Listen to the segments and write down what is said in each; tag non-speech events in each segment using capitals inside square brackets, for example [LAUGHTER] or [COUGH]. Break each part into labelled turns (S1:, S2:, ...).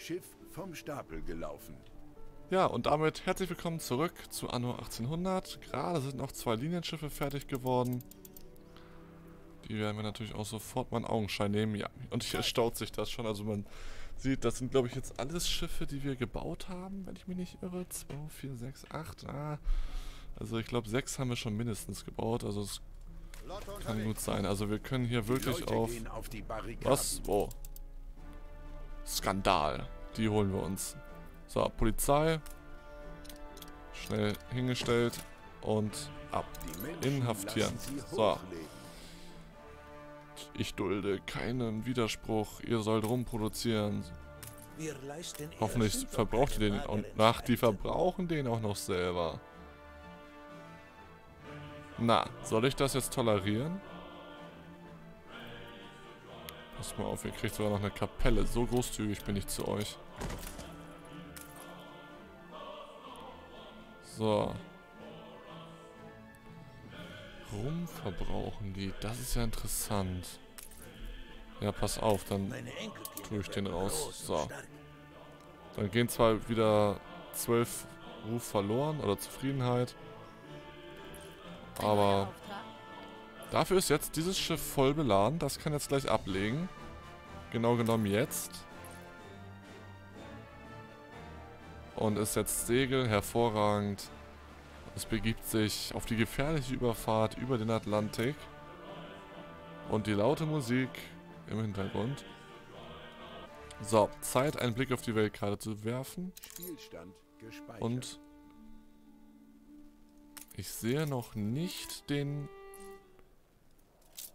S1: Schiff vom Stapel gelaufen.
S2: Ja, und damit herzlich willkommen zurück zu Anno 1800. Gerade sind noch zwei Linienschiffe fertig geworden. Die werden wir natürlich auch sofort mal in Augenschein nehmen. Ja, und hier staut sich das schon. Also man sieht, das sind glaube ich jetzt alles Schiffe, die wir gebaut haben, wenn ich mich nicht irre. 2, 4, 6, 8, ah. Also ich glaube, sechs haben wir schon mindestens gebaut. Also es kann gut sein. Also wir können hier wirklich auf...
S1: auf
S2: was? Oh. Skandal. Die holen wir uns. So, Polizei. Schnell hingestellt und ab. Inhaftieren. So. Ich dulde keinen Widerspruch. Ihr sollt rumproduzieren. Hoffentlich verbraucht ihr den auch. Ach, die verbrauchen den auch noch selber. Na, soll ich das jetzt tolerieren? Pass mal auf, ihr kriegt sogar noch eine Kapelle. So großzügig bin ich zu euch. So. Rum verbrauchen die. Das ist ja interessant. Ja, pass auf, dann tue ich den raus. So. Dann gehen zwar wieder zwölf Ruf verloren oder Zufriedenheit. Aber dafür ist jetzt dieses Schiff voll beladen. Das kann jetzt gleich ablegen. Genau genommen jetzt. und ist jetzt Segel, hervorragend. Es begibt sich auf die gefährliche Überfahrt über den Atlantik. Und die laute Musik im Hintergrund. So, Zeit, einen Blick auf die Weltkarte zu werfen. Und ich sehe noch nicht den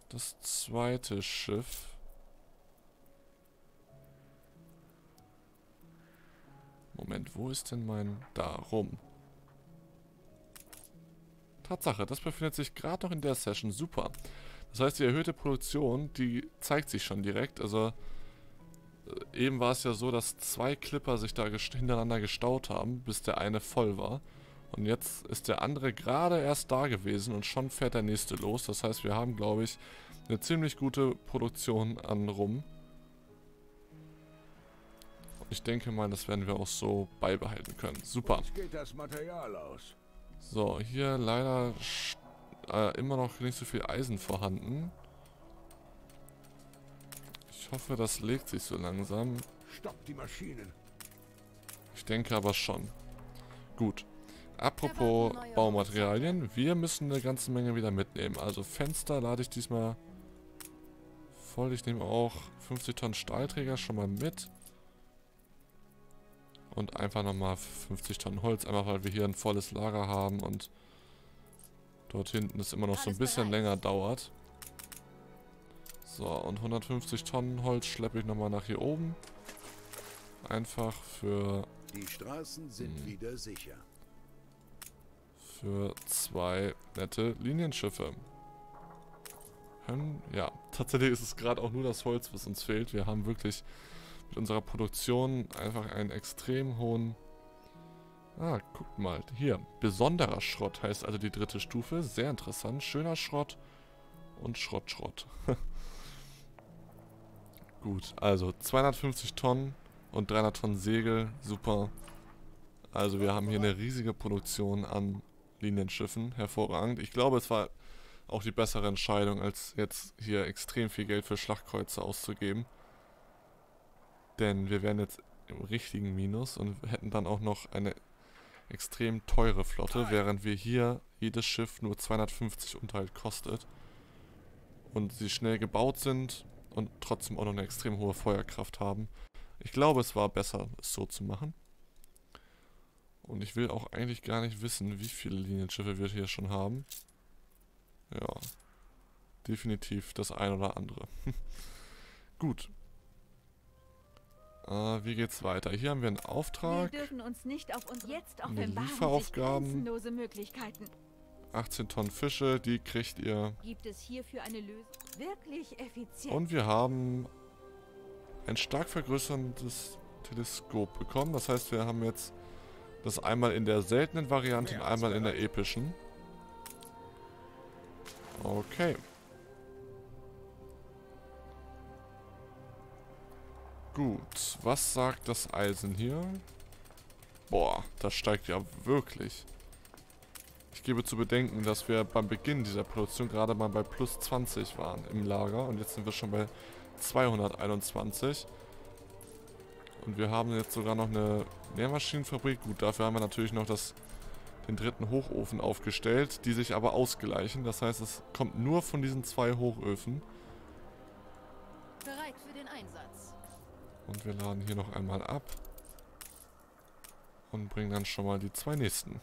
S2: das zweite Schiff. Moment, wo ist denn mein... Da, rum. Tatsache, das befindet sich gerade noch in der Session. Super. Das heißt, die erhöhte Produktion, die zeigt sich schon direkt. Also, äh, eben war es ja so, dass zwei Clipper sich da hintereinander gestaut haben, bis der eine voll war. Und jetzt ist der andere gerade erst da gewesen und schon fährt der nächste los. Das heißt, wir haben, glaube ich, eine ziemlich gute Produktion an Rum. Ich denke mal, das werden wir auch so beibehalten können. Super. So, hier leider äh, immer noch nicht so viel Eisen vorhanden. Ich hoffe, das legt sich so langsam.
S1: Stopp die Maschinen.
S2: Ich denke aber schon. Gut. Apropos Baumaterialien, wir müssen eine ganze Menge wieder mitnehmen. Also Fenster lade ich diesmal voll. Ich nehme auch 50 Tonnen Stahlträger schon mal mit. Und einfach nochmal 50 Tonnen Holz, einfach weil wir hier ein volles Lager haben und dort hinten es immer noch so ein bisschen länger dauert. So, und 150 Tonnen Holz schleppe ich nochmal nach hier oben. Einfach für...
S1: Die Straßen sind mh, hm. wieder sicher.
S2: Für zwei nette Linienschiffe. Ja, tatsächlich ist es gerade auch nur das Holz, was uns fehlt. Wir haben wirklich mit unserer Produktion einfach einen extrem hohen... Ah, guckt mal, hier, besonderer Schrott heißt also die dritte Stufe. Sehr interessant, schöner Schrott und Schrottschrott. -Schrott. [LAUGHS] Gut, also 250 Tonnen und 300 Tonnen Segel, super. Also wir haben hier eine riesige Produktion an Linienschiffen, hervorragend. Ich glaube, es war auch die bessere Entscheidung, als jetzt hier extrem viel Geld für Schlachtkreuze auszugeben. Denn wir wären jetzt im richtigen Minus und hätten dann auch noch eine extrem teure Flotte, während wir hier jedes Schiff nur 250 Unterhalt kostet. Und sie schnell gebaut sind und trotzdem auch noch eine extrem hohe Feuerkraft haben. Ich glaube, es war besser, es so zu machen. Und ich will auch eigentlich gar nicht wissen, wie viele Linienschiffe wir hier schon haben. Ja, definitiv das ein oder andere. [LAUGHS] Gut, äh, wie geht's weiter? Hier haben wir einen Auftrag.
S3: Wir dürfen uns nicht auf uns jetzt
S2: Lieferaufgaben. 18 Tonnen Fische, die kriegt ihr.
S3: Gibt es hierfür eine Lösung? Wirklich effizient.
S2: Und wir haben ein stark vergrößerndes Teleskop bekommen. Das heißt, wir haben jetzt das einmal in der seltenen Variante und einmal in der epischen. Okay. Gut, was sagt das Eisen hier? Boah, das steigt ja wirklich. Ich gebe zu bedenken, dass wir beim Beginn dieser Produktion gerade mal bei plus 20 waren im Lager. Und jetzt sind wir schon bei 221. Und wir haben jetzt sogar noch eine Nährmaschinenfabrik. Gut, dafür haben wir natürlich noch das, den dritten Hochofen aufgestellt, die sich aber ausgleichen. Das heißt, es kommt nur von diesen zwei Hochöfen. Und wir laden hier noch einmal ab. Und bringen dann schon mal die zwei nächsten.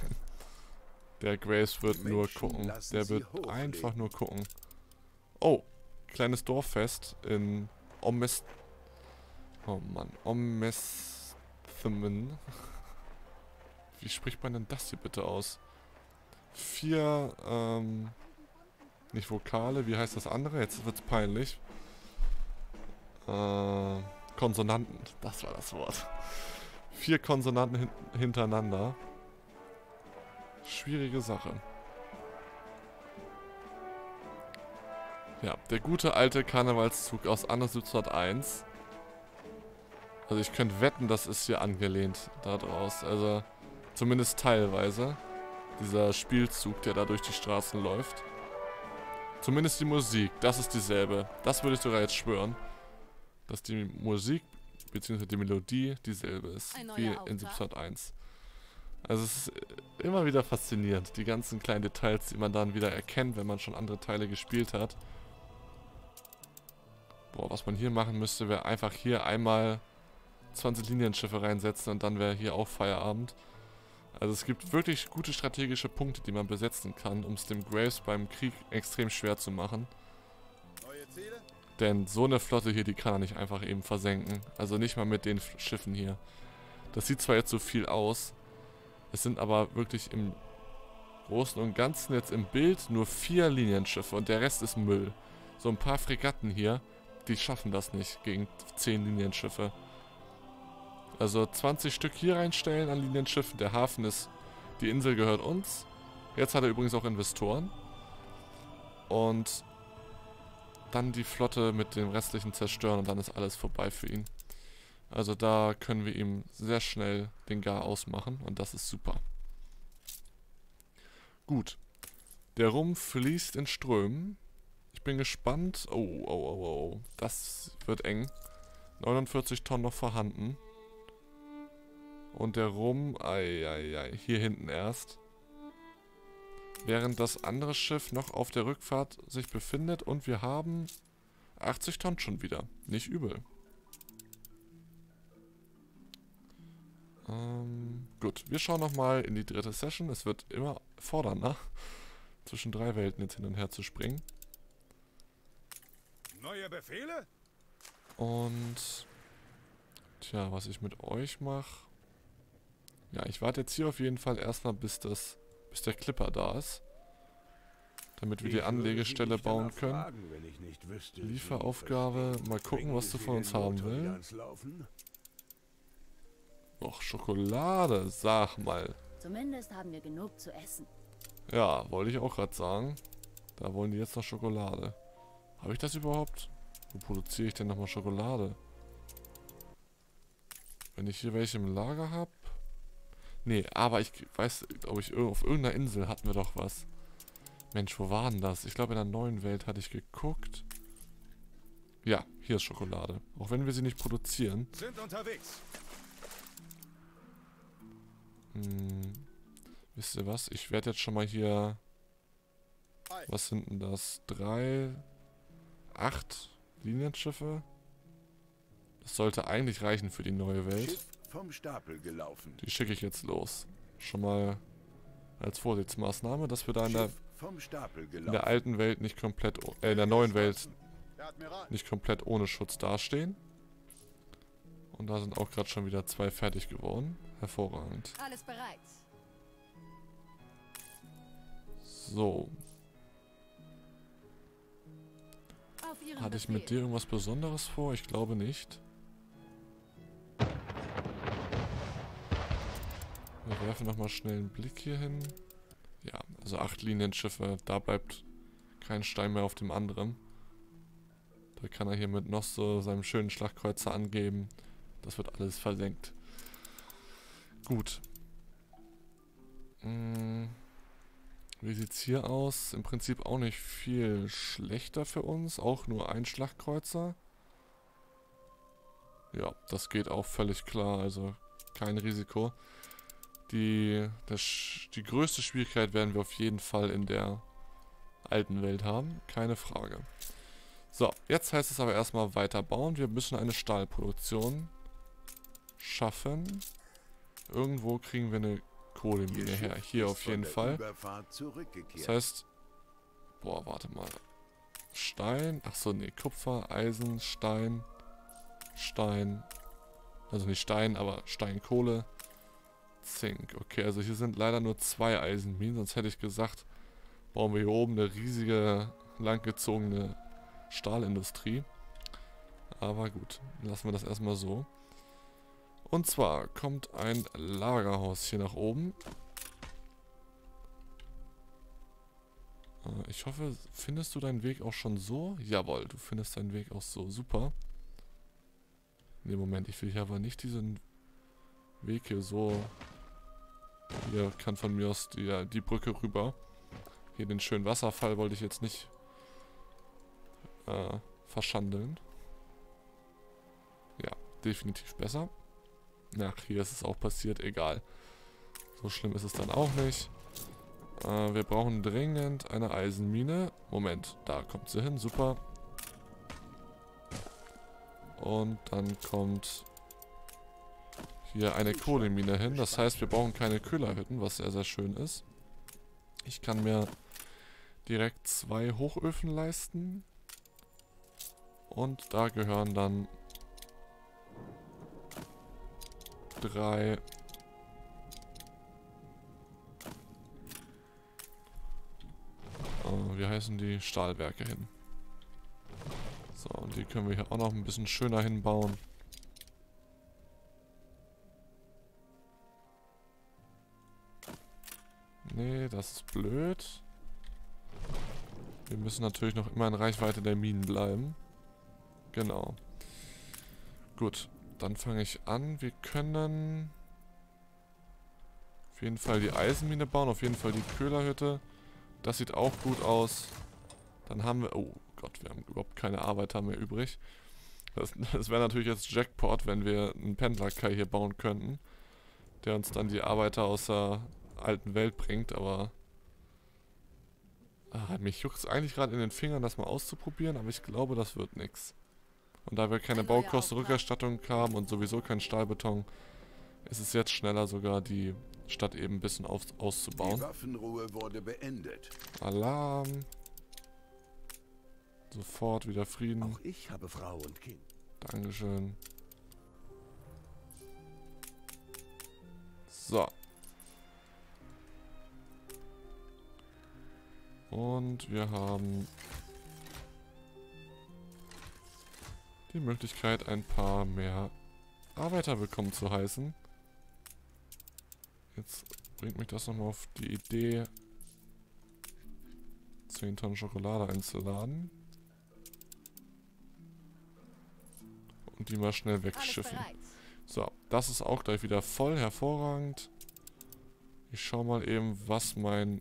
S2: [LAUGHS] Der Grace wird nur gucken. Der wird einfach nur gucken. Oh, kleines Dorffest in Omes... Oh Mann, Omesthmen. [LAUGHS] Wie spricht man denn das hier bitte aus? Vier, ähm... Nicht Vokale, wie heißt das andere? Jetzt wird's peinlich. Äh, Konsonanten, das war das Wort. Vier Konsonanten hin hintereinander. Schwierige Sache. Ja, der gute alte Karnevalszug aus Anno 1701. Also ich könnte wetten, das ist hier angelehnt daraus. Also zumindest teilweise. Dieser Spielzug, der da durch die Straßen läuft. Zumindest die Musik, das ist dieselbe. Das würde ich sogar jetzt schwören. Dass die Musik bzw. die Melodie dieselbe ist. Wie in
S4: Auftrag?
S2: 1701. Also es ist äh, immer wieder faszinierend, die ganzen kleinen Details, die man dann wieder erkennt, wenn man schon andere Teile gespielt hat. Boah, was man hier machen müsste, wäre einfach hier einmal 20 Linienschiffe reinsetzen und dann wäre hier auch Feierabend. Also es gibt wirklich gute strategische Punkte, die man besetzen kann, um es dem Graves beim Krieg extrem schwer zu machen.
S1: Neue Ziele?
S2: Denn so eine Flotte hier, die kann er nicht einfach eben versenken. Also nicht mal mit den Schiffen hier. Das sieht zwar jetzt so viel aus, es sind aber wirklich im Großen und Ganzen jetzt im Bild nur vier Linienschiffe und der Rest ist Müll. So ein paar Fregatten hier, die schaffen das nicht gegen 10 Linienschiffe. Also 20 Stück hier reinstellen an Linienschiffen. Der Hafen ist, die Insel gehört uns. Jetzt hat er übrigens auch Investoren. Und dann die Flotte mit dem restlichen zerstören und dann ist alles vorbei für ihn. Also da können wir ihm sehr schnell den Gar ausmachen und das ist super. Gut. Der Rum fließt in Strömen. Ich bin gespannt. Oh, oh, oh, oh. Das wird eng. 49 Tonnen noch vorhanden. Und der Rum, ei, ei, ei, hier hinten erst. Während das andere Schiff noch auf der Rückfahrt sich befindet und wir haben 80 Tonnen schon wieder. Nicht übel. Ähm, gut, wir schauen nochmal in die dritte Session. Es wird immer fordernder, [LAUGHS] zwischen drei Welten jetzt hin und her zu springen.
S1: Neue Befehle?
S2: Und tja, was ich mit euch mache. Ja, ich warte jetzt hier auf jeden Fall erstmal, bis das, bis der Clipper da ist. Damit wir die Anlegestelle bauen können. Lieferaufgabe, mal gucken, was du von uns haben
S1: Motor wieder
S2: will.
S1: ans Laufen?
S2: Och, Schokolade, sag mal.
S4: Zumindest haben wir genug zu essen.
S2: Ja, wollte ich auch gerade sagen. Da wollen die jetzt noch Schokolade. Habe ich das überhaupt? Wo produziere ich denn nochmal Schokolade? Wenn ich hier welche im Lager habe? Nee, aber ich weiß, glaube ich, auf irgendeiner Insel hatten wir doch was. Mensch, wo war denn das? Ich glaube, in der neuen Welt hatte ich geguckt. Ja, hier ist Schokolade. Auch wenn wir sie nicht produzieren.
S1: Sind unterwegs.
S2: Hm, wisst ihr was? Ich werde jetzt schon mal hier... Was sind denn das? Drei... Acht Linienschiffe? Das sollte eigentlich reichen für die neue Welt.
S1: Vom Stapel gelaufen.
S2: Die schicke ich jetzt los. Schon mal als Vorsichtsmaßnahme, dass wir da in der,
S1: Schiff vom Stapel
S2: in der alten Welt nicht komplett... Äh, in der neuen Welt nicht komplett ohne Schutz dastehen. Und da sind auch gerade schon wieder zwei fertig geworden. Hervorragend.
S4: Alles bereit.
S2: So, Hatte ich mit dir irgendwas Besonderes vor? Ich glaube nicht. Werfen nochmal schnell einen Blick hier hin. Ja, also acht Linienschiffe, da bleibt kein Stein mehr auf dem anderen. Da kann er hier mit noch so seinem schönen Schlagkreuzer angeben. Das wird alles versenkt. Gut. Hm. Wie sieht's hier aus? Im Prinzip auch nicht viel schlechter für uns. Auch nur ein Schlagkreuzer. Ja, das geht auch völlig klar. Also kein Risiko. Die, das, die größte Schwierigkeit werden wir auf jeden Fall in der alten Welt haben. Keine Frage. So, jetzt heißt es aber erstmal weiterbauen. Wir müssen eine Stahlproduktion schaffen. Irgendwo kriegen wir eine Kohlemine her. Hier auf jeden Fall. Das heißt... Boah, warte mal. Stein. Achso, nee. Kupfer, Eisen, Stein, Stein. Also nicht Stein, aber Steinkohle. Zink. Okay, also hier sind leider nur zwei Eisenminen. Sonst hätte ich gesagt, bauen wir hier oben eine riesige, langgezogene Stahlindustrie. Aber gut, lassen wir das erstmal so. Und zwar kommt ein Lagerhaus hier nach oben. Äh, ich hoffe, findest du deinen Weg auch schon so? Jawohl, du findest deinen Weg auch so. Super. Ne, Moment, ich will hier aber nicht diesen Weg hier so... Hier kann von mir aus die, die Brücke rüber. Hier den schönen Wasserfall wollte ich jetzt nicht äh, verschandeln. Ja, definitiv besser. Ach, hier ist es auch passiert, egal. So schlimm ist es dann auch nicht. Äh, wir brauchen dringend eine Eisenmine. Moment, da kommt sie hin, super. Und dann kommt hier eine Kohlemine hin. Das heißt, wir brauchen keine Köhlerhütten, was sehr, sehr schön ist. Ich kann mir direkt zwei Hochöfen leisten. Und da gehören dann drei oh, wie heißen die Stahlwerke hin. So, und die können wir hier auch noch ein bisschen schöner hinbauen. Nee, das ist blöd. Wir müssen natürlich noch immer in Reichweite der Minen bleiben. Genau. Gut. Dann fange ich an. Wir können auf jeden Fall die Eisenmine bauen. Auf jeden Fall die Köhlerhütte. Das sieht auch gut aus. Dann haben wir... Oh Gott, wir haben überhaupt keine Arbeiter mehr übrig. Das, [LAUGHS] das wäre natürlich jetzt Jackpot, wenn wir einen Pendlerkai hier bauen könnten. Der uns dann die Arbeiter aus der alten Welt bringt, aber... Ah, mich juckt es eigentlich gerade in den Fingern, das mal auszuprobieren, aber ich glaube, das wird nichts. Und da wir keine Baukostenrückerstattung haben und sowieso kein Stahlbeton, ist es jetzt schneller sogar die Stadt eben ein bisschen aus auszubauen. Die
S1: Waffenruhe wurde beendet.
S2: Alarm. Sofort wieder Frieden.
S1: Auch ich habe Frau und Kind.
S2: Dankeschön. So. Und wir haben die Möglichkeit, ein paar mehr Arbeiter willkommen zu heißen. Jetzt bringt mich das nochmal auf die Idee, 10 Tonnen Schokolade einzuladen. Und die mal schnell wegschiffen. So, das ist auch gleich wieder voll, hervorragend. Ich schau mal eben, was mein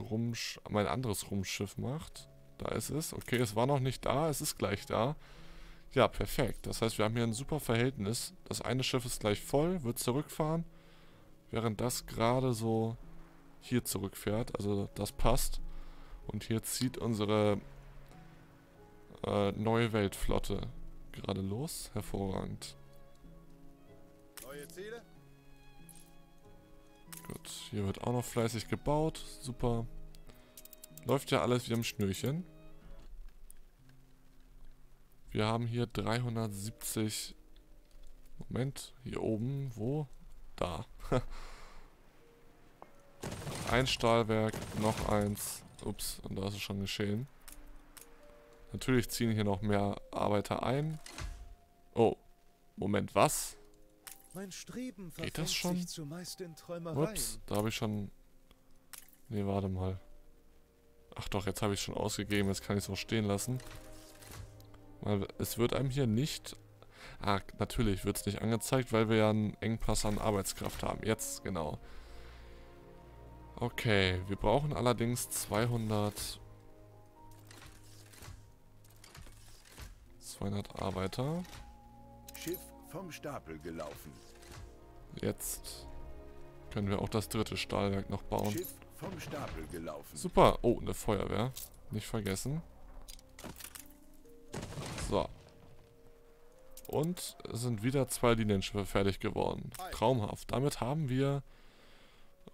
S2: Rumsch mein anderes Rumschiff macht. Da ist es. Okay, es war noch nicht da, es ist gleich da. Ja, perfekt. Das heißt, wir haben hier ein super Verhältnis. Das eine Schiff ist gleich voll, wird zurückfahren. Während das gerade so hier zurückfährt. Also das passt. Und hier zieht unsere äh, neue Weltflotte gerade los. Hervorragend.
S1: Neue Ziele?
S2: Gut, hier wird auch noch fleißig gebaut. Super. Läuft ja alles wie im Schnürchen. Wir haben hier 370... Moment, hier oben, wo? Da. [LAUGHS] Ein Stahlwerk, noch eins. Ups, und da ist es schon geschehen. Natürlich ziehen hier noch mehr Arbeiter ein. Oh, Moment, was? Geht das schon? Ups, da habe ich schon... Ne, warte mal. Ach doch, jetzt habe ich es schon ausgegeben, jetzt kann ich es auch stehen lassen. Weil es wird einem hier nicht... Ah, natürlich wird es nicht angezeigt, weil wir ja einen Engpass an Arbeitskraft haben. Jetzt, genau. Okay, wir brauchen allerdings 200... 200 Arbeiter.
S1: Schiff vom Stapel gelaufen.
S2: Jetzt können wir auch das dritte Stahlwerk noch bauen.
S1: Schiff vom Stapel gelaufen.
S2: Super. Oh, eine Feuerwehr. Nicht vergessen. So. Und es sind wieder zwei Linienschiffe fertig geworden. Traumhaft. Damit haben wir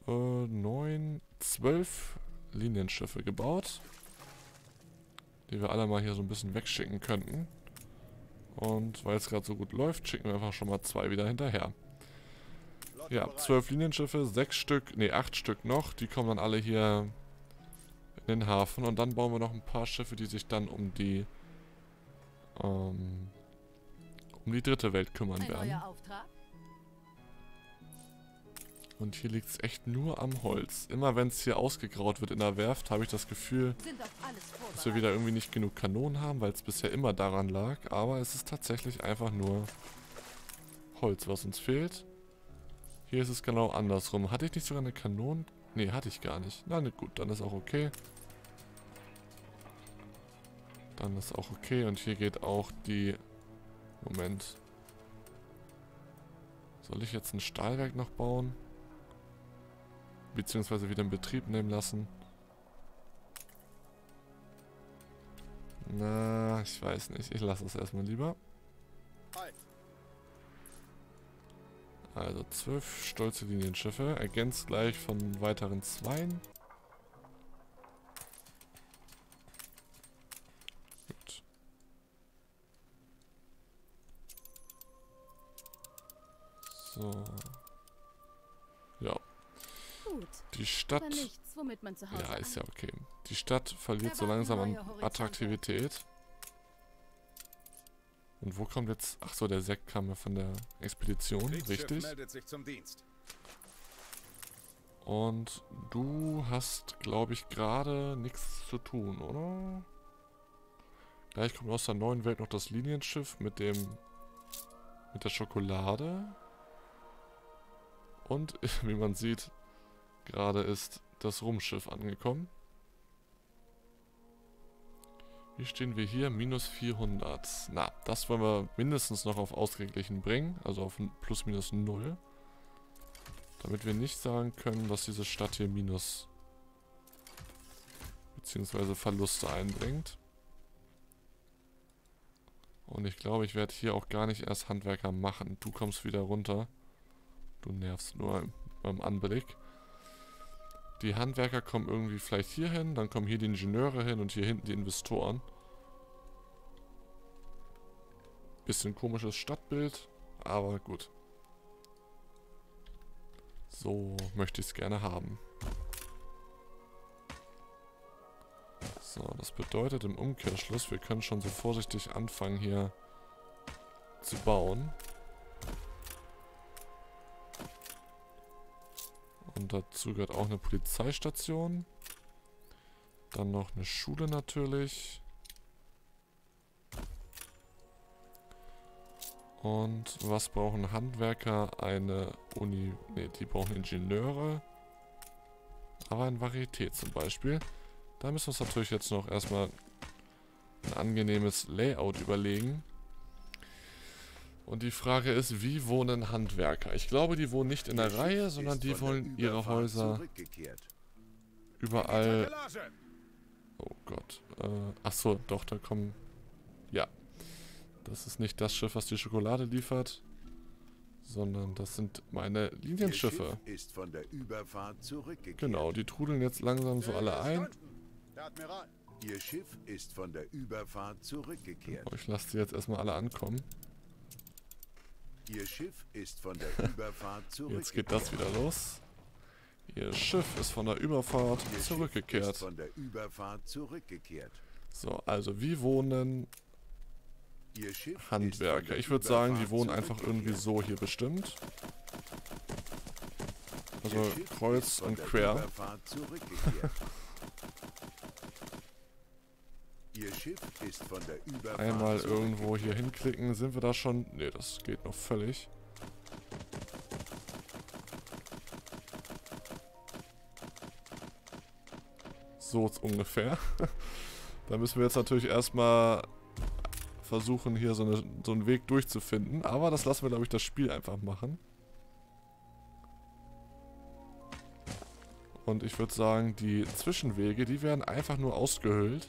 S2: äh, neun, zwölf Linienschiffe gebaut. Die wir alle mal hier so ein bisschen wegschicken könnten. Und weil es gerade so gut läuft, schicken wir einfach schon mal zwei wieder hinterher. Ja, zwölf Linienschiffe, sechs Stück, nee, acht Stück noch. Die kommen dann alle hier in den Hafen. Und dann bauen wir noch ein paar Schiffe, die sich dann um die ähm, um die dritte Welt kümmern
S4: Ein
S2: werden.
S4: neuer Auftrag?
S2: Und hier liegt es echt nur am Holz. Immer wenn es hier ausgegraut wird in der Werft, habe ich das Gefühl, dass wir wieder irgendwie nicht genug Kanonen haben, weil es bisher immer daran lag. Aber es ist tatsächlich einfach nur Holz, was uns fehlt. Hier ist es genau andersrum. Hatte ich nicht sogar eine Kanone? Nee, hatte ich gar nicht. Na ne, gut, dann ist auch okay. Dann ist auch okay. Und hier geht auch die... Moment. Soll ich jetzt ein Stahlwerk noch bauen? Beziehungsweise wieder in Betrieb nehmen lassen? Na, ich weiß nicht. Ich lasse es erstmal lieber. Also zwölf stolze Linienschiffe, ergänzt gleich von weiteren zweien. Gut. So.
S4: Gut.
S2: die Stadt...
S4: Nichts, womit man zu Hause
S2: Ja, ist ja okay. Die Stadt verliert so langsam an. Attraktivität. Und wo kommt jetzt... Ach so, der Sekt kam ja von der Expedition, richtig.
S1: meldet sich zum Dienst.
S2: Und du hast, glaube ich, gerade nichts zu tun, oder? Gleich kommt aus der neuen Welt noch das Linienschiff mit dem... mit der Schokolade. Und, [LAUGHS] wie man sieht, gerade ist das Rumschiff angekommen. Wie stehen wir hier? Minus 400. Na, das wollen wir mindestens noch auf ausgeglichen bringen. Also auf plus minus 0. Damit wir nicht sagen können, dass diese Stadt hier Minus beziehungsweise Verluste einbringt. Und ich glaube, ich werde hier auch gar nicht erst Handwerker machen. Du kommst wieder runter. Du nervst nur im- beim Anblick. Die Handwerker kommen irgendwie vielleicht hier hin, dann kommen hier die Ingenieure hin und hier hinten die Investoren. Bisschen komisches Stadtbild, aber gut. So möchte ich es gerne haben. So, das bedeutet im Umkehrschluss, wir können schon so vorsichtig anfangen hier zu bauen. Und dazu gehört auch eine Polizeistation. Dann noch eine Schule natürlich. Und was brauchen Handwerker? Eine Uni... Ne, die brauchen Ingenieure. Aber ein Varieté zum Beispiel. Da müssen wir uns natürlich jetzt noch erstmal ein angenehmes Layout überlegen. Und die Frage ist, wie wohnen Handwerker? Ich glaube, die wohnen nicht in der Reihe, sondern die wollen ihre Häuser überall! Oh Gott. Äh, ach so, doch, da kommen... Ja. Das ist nicht das Schiff, was die Schokolade liefert, sondern das sind meine Linienschiffe. Genau, die trudeln jetzt langsam so alle ein.
S1: Ihr Schiff ist von der Überfahrt zurückgekehrt.
S2: Oh, ich lasse die jetzt erstmal alle ankommen.
S1: Ihr Schiff ist von der [LAUGHS] Überfahrt zurückgekehrt.
S2: Jetzt geht das wieder los. Ihr Schiff ist von der Überfahrt
S1: Ihr
S2: zurückgekehrt.
S1: von der Überfahrt zurückgekehrt.
S2: So, also wie wohnen Handwerker? Ich würde sagen, die wohnen einfach irgendwie so hier bestimmt. Also kreuz und quer. [LAUGHS]
S1: Überfahrt zurückgekehrt. Ihr Schiff ist von der Überfahrt
S2: einmal irgendwo hier hinklicken. Sind wir da schon? Ne, das geht noch völlig. So ungefähr. [LAUGHS] da müssen wir jetzt natürlich erstmal versuchen, hier so, eine, so einen Weg durchzufinden. Aber das lassen wir, glaube ich, das Spiel einfach machen. Und ich würde sagen, die Zwischenwege, die werden einfach nur ausgehöhlt.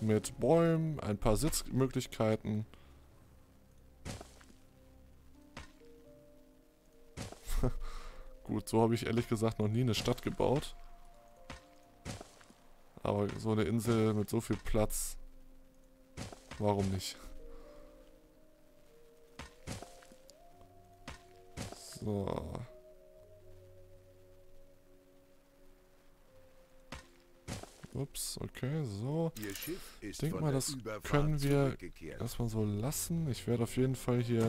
S2: Mit Bäumen, ein paar Sitzmöglichkeiten. [LAUGHS] Gut, so habe ich ehrlich gesagt noch nie eine Stadt gebaut. Aber so eine Insel mit so viel Platz, warum nicht? So. Ups, okay, so.
S1: Ihr Schiff ist
S2: Denk
S1: von
S2: mal, das können wir erstmal so lassen. Ich werde auf jeden Fall hier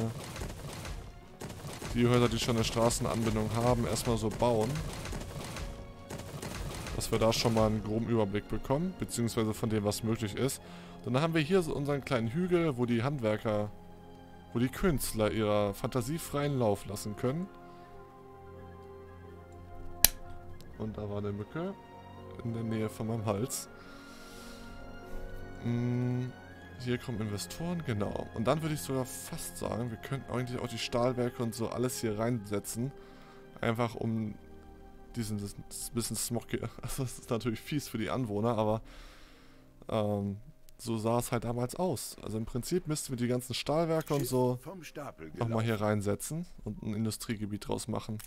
S2: die Häuser, die schon eine Straßenanbindung haben, erstmal so bauen. Dass wir da schon mal einen groben Überblick bekommen, beziehungsweise von dem, was möglich ist. Und dann haben wir hier so unseren kleinen Hügel, wo die Handwerker, wo die Künstler ihrer Fantasie freien Lauf lassen können. Und da war eine Mücke in der Nähe von meinem Hals. Mm, hier kommen Investoren, genau. Und dann würde ich sogar fast sagen, wir könnten eigentlich auch die Stahlwerke und so alles hier reinsetzen. Einfach um diesen das bisschen Smog hier. [LAUGHS] Also das ist natürlich fies für die Anwohner, aber ähm, so sah es halt damals aus. Also im Prinzip müssten wir die ganzen Stahlwerke und so nochmal hier reinsetzen und ein Industriegebiet draus machen.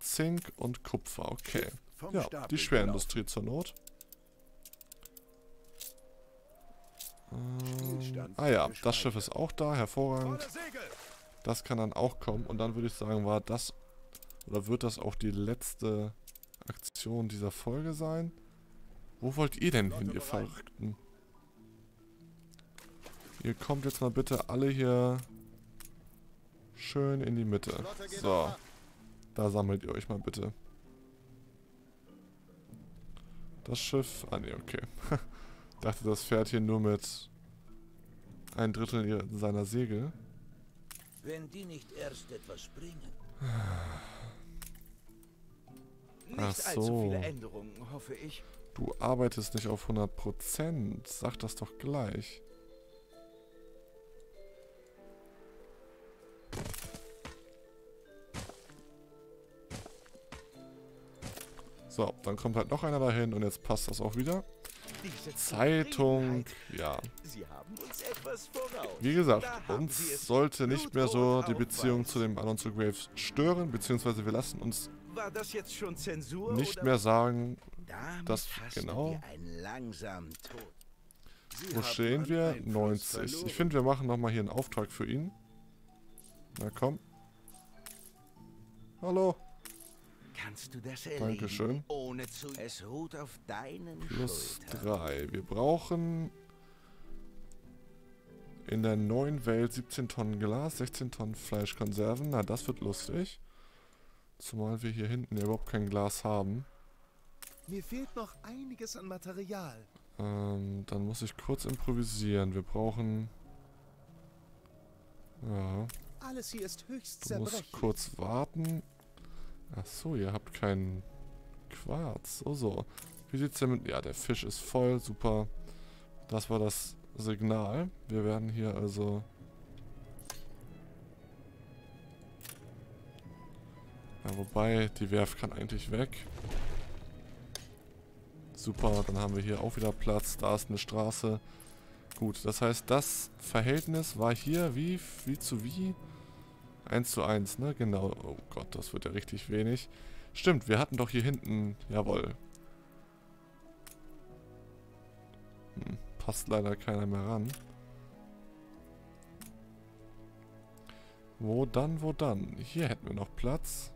S2: Zink und Kupfer, okay.
S1: Vom
S2: Ja,
S1: Stapel
S2: die Schwerindustrie zur Not. Ähm, ah ja, das Schiff ist auch da, hervorragend. Das kann dann auch kommen. Und dann würde ich sagen, war das oder wird das auch die letzte Aktion dieser Folge sein? Wo wollt ihr denn hin, ihr Verrückten? Ihr kommt jetzt mal bitte alle hier schön in die Mitte. So, da sammelt ihr euch mal bitte. Das Schiff, ah ne, okay. [LAUGHS] Dachte, das fährt hier nur mit ein Drittel seiner Segel.
S5: Wenn die nicht erst etwas bringen.
S6: Nicht
S2: Ach
S6: allzu
S2: so.
S6: viele Änderungen, hoffe ich.
S2: Du arbeitest nicht auf 100%. Sag das doch gleich. So, dann kommt halt noch einer dahin und jetzt passt das auch wieder. Zeitung, ja. Wie gesagt, uns sollte nicht mehr so die Beziehung zu dem Alonso Graves stören, beziehungsweise wir lassen uns nicht mehr sagen,
S5: Damit
S2: Das-
S5: hast
S2: genau. wo stehen wir?
S1: Einfluss
S2: 90.
S1: verloren.
S2: Ich finde, wir machen nochmal hier einen Auftrag für ihn. Na komm. Hallo.
S5: Kannst du das erledigen,
S2: Dankeschön.
S5: ohne zu... Es ruht auf deinen
S2: Plus
S5: Schultern.
S2: 3. Wir brauchen in der neuen Welt 17 Tonnen Glas, 16 Tonnen Fleischkonserven. Na, das wird lustig. Zumal wir hier hinten ja überhaupt kein Glas haben.
S7: Mir fehlt noch einiges an Material.
S2: Ähm, dann muss ich kurz improvisieren. Wir brauchen... Ja,
S7: Alles hier ist höchst
S2: du musst kurz warten. Ach so, ihr habt keinen Quarz. So, so. Wie sieht's denn mit... Ja, der Fisch ist voll. Super. Das war das Signal. Wir werden hier also... Ja, wobei, die Werft kann eigentlich weg. Super, dann haben wir hier auch wieder Platz. Da ist eine Straße. Gut, das heißt, das Verhältnis war hier wie, wie zu wie? 1 zu 1, ne? Genau. Oh Gott, das wird ja richtig wenig. Stimmt, wir hatten doch hier hinten... Jawohl. Hm, passt leider keiner mehr ran. Wo dann, wo dann? Hier hätten wir noch Platz.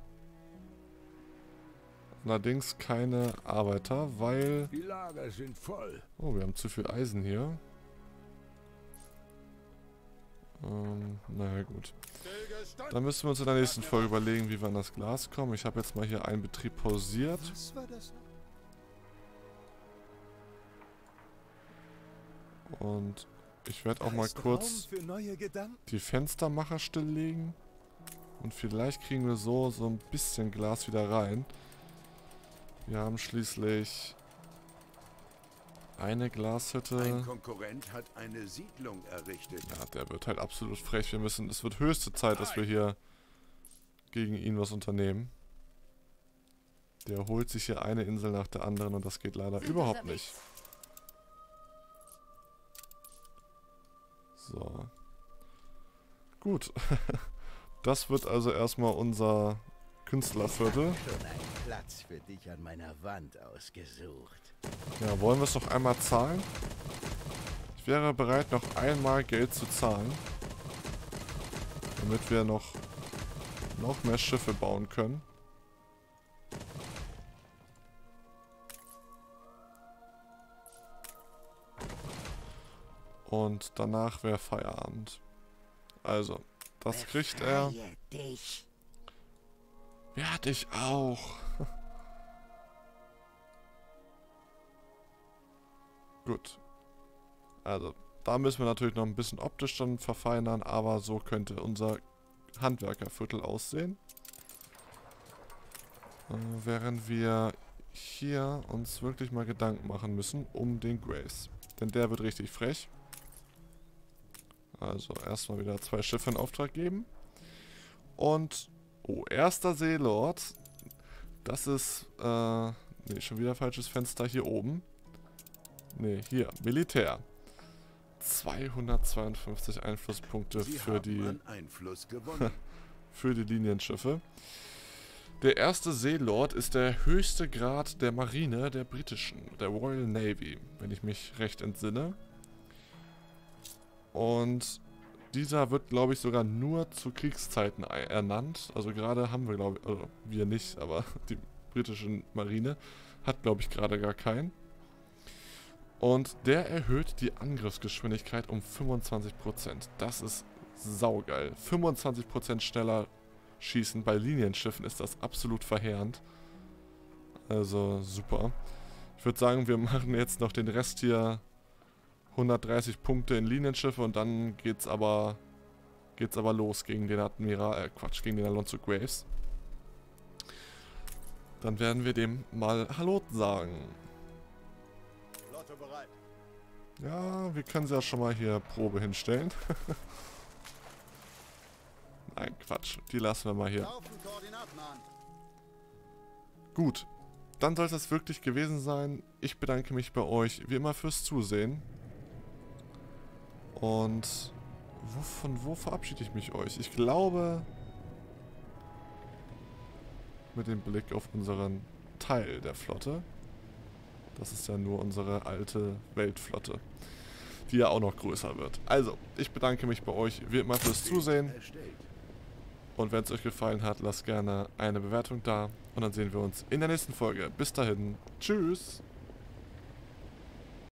S2: Allerdings keine Arbeiter, weil...
S1: Die Lager sind voll.
S2: Oh, wir haben zu viel Eisen hier. Ähm, naja gut. Dann müssen wir uns in der nächsten Folge überlegen, wie wir an das Glas kommen. Ich habe jetzt mal hier einen Betrieb pausiert. Und ich werde auch mal kurz die Fenstermacher stilllegen. Und vielleicht kriegen wir so, so ein bisschen Glas wieder rein. Wir haben schließlich eine
S1: Ein
S2: Glashütte.
S1: Konkurrent hat eine Siedlung errichtet.
S2: Ja, der wird halt absolut frech. Wir müssen, es wird höchste Zeit, dass wir hier gegen ihn was unternehmen. Der holt sich hier eine Insel nach der anderen und das geht leider überhaupt nicht. So. Gut. [LAUGHS] Das wird also erstmal unser Künstlerviertel.
S5: Platz für dich an meiner Wand ausgesucht.
S2: Ja, wollen wir es noch einmal zahlen? Ich wäre bereit, noch einmal Geld zu zahlen. Damit wir noch, noch mehr Schiffe bauen können. Und danach wäre Feierabend. Also, das kriegt er.
S5: Dich.
S2: Wer hat dich auch? [LAUGHS] Gut. Also, da müssen wir natürlich noch ein bisschen optisch dann verfeinern, aber so könnte unser Handwerkerviertel aussehen. Äh, während wir hier uns wirklich mal Gedanken machen müssen um den Grace. Denn der wird richtig frech. Also erstmal wieder zwei Schiffe in Auftrag geben. Und Oh, erster Seelord. Das ist, äh, nee, schon wieder falsches Fenster hier oben. Nee, hier, Militär. 252 Einflusspunkte
S1: Sie
S2: für die,
S1: Einfluss [LAUGHS]
S2: für die Linienschiffe. Der erste Seelord ist der höchste Grad der Marine der britischen, der Royal Navy, wenn ich mich recht entsinne. Und dieser wird, glaube ich, sogar nur zu Kriegszeiten ei- ernannt. Also gerade haben wir, glaube ich, also wir nicht, aber [LAUGHS] die britische Marine hat, glaube ich, gerade gar keinen. Und der erhöht die Angriffsgeschwindigkeit um 25%. Das ist saugeil. 25% schneller schießen. Bei Linienschiffen ist das absolut verheerend. Also super. Ich würde sagen, wir [LAUGHS] machen jetzt noch den Rest hier 130 Punkte in Linienschiffe und dann geht's aber geht's aber los gegen den Admiral, äh Quatsch, gegen den Alonso Graves. Dann werden wir dem mal Hallo sagen.
S1: Flotte bereit.
S2: Ja, wir können sie ja schon mal hier Probe hinstellen. [LAUGHS] Nein, Quatsch. Die lassen wir mal hier. Gut. Dann soll es wirklich gewesen sein. Ich bedanke mich bei euch wie immer fürs Zusehen. Und wo, von wo verabschiede ich mich euch? Ich glaube mit dem Blick auf unseren Teil der Flotte. Das ist ja nur unsere alte Weltflotte, die ja auch noch größer wird. Also, ich bedanke mich bei euch wie immer fürs Zusehen. Und wenn es euch gefallen hat, lasst gerne eine Bewertung da. Und dann sehen wir uns in der nächsten Folge. Bis dahin. Tschüss.